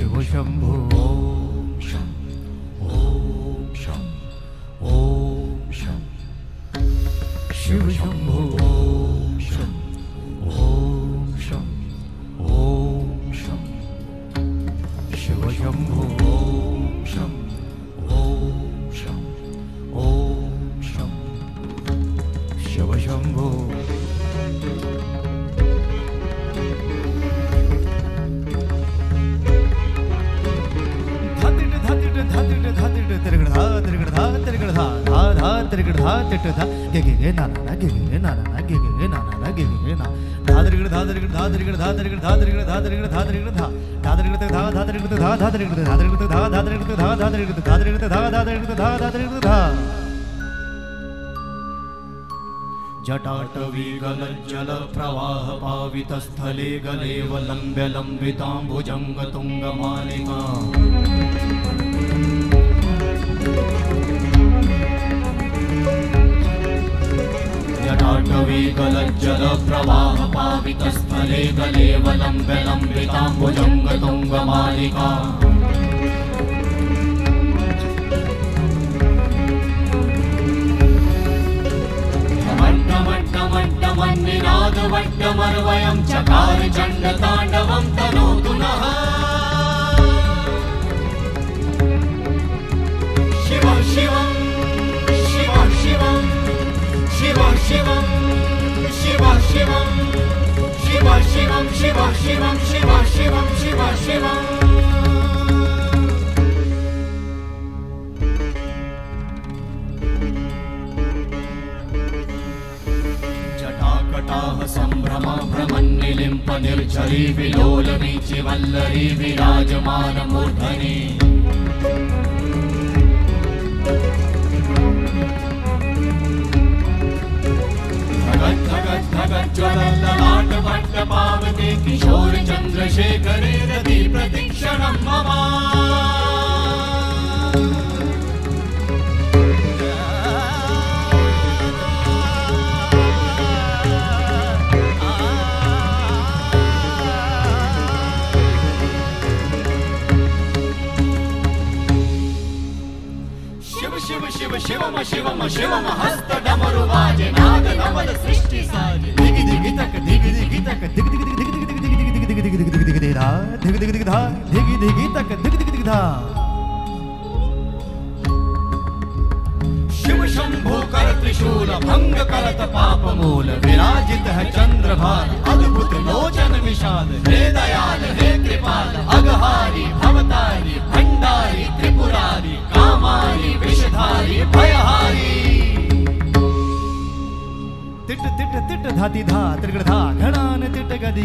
शम्भो ॐ शं ॐ शं ॐ शं शिव शम्भो ॐ शं ॐ शं ॐ शं शिव शम्भो ॐ शं ॐ शं ॐ शं शिव शम्भो धा तिरगड़ धा तिरगड़ तिरगड़ धा तिरगड़ धा तिरगड़ धा धा धा तिरगड़ धा वेगलज्जलप्रवाहपावितस्थले गलेवलम्बलम्बिताम्बुजं गतुङ्गमालिका मन्निनादवट्टमर्वयं चकारचण्डताण्डवं तनोतु शिव शिव शिवं शिव शिवं शिव जटाकटाः सम्भ्रमा भ्रमन्निलिम्प निर्झरी विलोलवीचि वल्लरी विराजमानमूर्धनि किशोरचन्द्रशेखरे रति प्रतीक्षणं मम। शिव शिव शिवम शिवम शिवम नमल सृष्टि सृष्टिसाजे धा शिव शंभो कर त्रिशूल भंग करत पाप मूल विराजित है चंद्रभान अद्भुत लोचन विशाल हे दयाल हे कृपाल अगहारी भवतारी भंडारी त्रिपुरारी कामारी विषधारी भयहारी। तिट तिट तिट धाति धा घड़ान